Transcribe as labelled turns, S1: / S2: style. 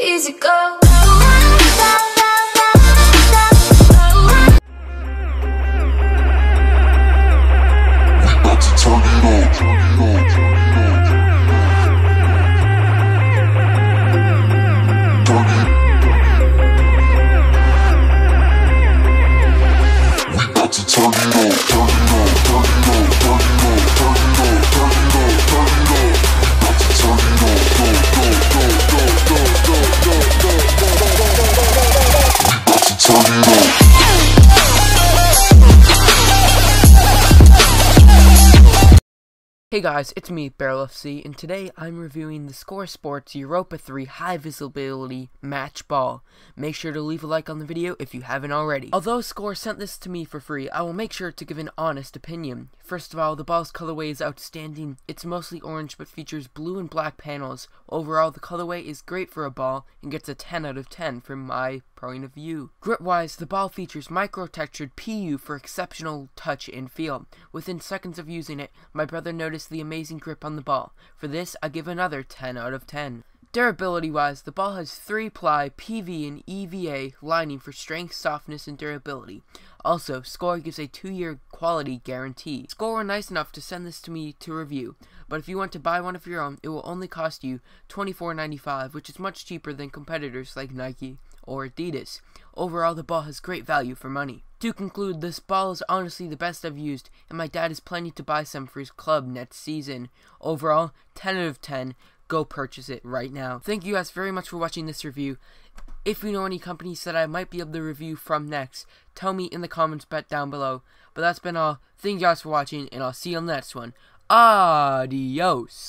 S1: easy go.
S2: About to turn it on. Turn it. Turn it on. Turn it on.
S3: Hey guys, it's me, Bear LFC, and today I'm reviewing the Score Sports Europa 3 High Visibility Match Ball. Make sure to leave a like on the video if you haven't already. Although Score sent this to me for free, I will make sure to give an honest opinion. First of all, the ball's colorway is outstanding. It's mostly orange but features blue and black panels. Overall, the colorway is great for a ball and gets a 10 out of 10 from my point of view. Grip-wise, the ball features micro-textured PU for exceptional touch and feel. Within seconds of using it, my brother noticed the amazing grip on the ball. For this, I give another 10 out of 10. Durability wise, the ball has 3 ply PV and EVA lining for strength, softness, and durability. Also, Score gives a 2 year quality guarantee. Score were nice enough to send this to me to review, but if you want to buy one of your own, it will only cost you $24.95, which is much cheaper than competitors like Nike or Adidas. Overall, the ball has great value for money. To conclude, this ball is honestly the best I've used, and my dad is planning to buy some for his club next season. Overall, 10 out of 10. Go purchase it right now. Thank you guys very much for watching this review. If you know any companies that I might be able to review from next, tell me in the comments down below. But that's been all. Thank you guys for watching, and I'll see you on the next one. Adios.